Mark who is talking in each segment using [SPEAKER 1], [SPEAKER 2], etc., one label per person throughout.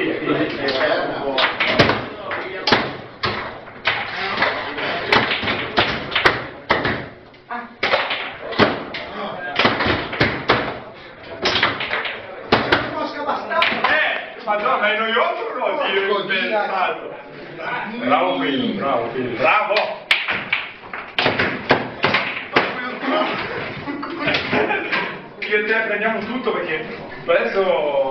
[SPEAKER 1] Eh, Madonna, è noioso o così? Io pensato. Bravo Phil, bravo Phil, bravo! Io e te prendiamo tutto perché adesso...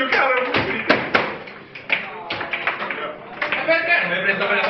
[SPEAKER 1] Giocare un po'
[SPEAKER 2] Ma perché non mi hai preso per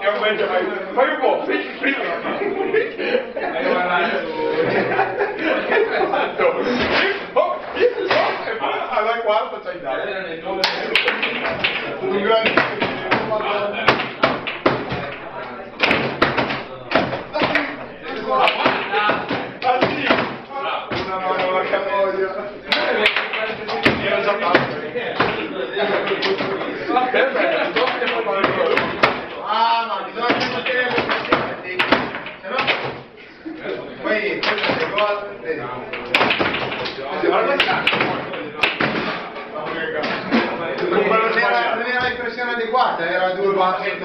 [SPEAKER 1] É Realmente, mas foi o gol. Aí o Arara. Alla é quarta c'hai dato. Un grande. Era già fatto.
[SPEAKER 3] Non era, non era l'impressione adeguata, era due batte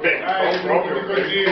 [SPEAKER 1] Beh, proprio così.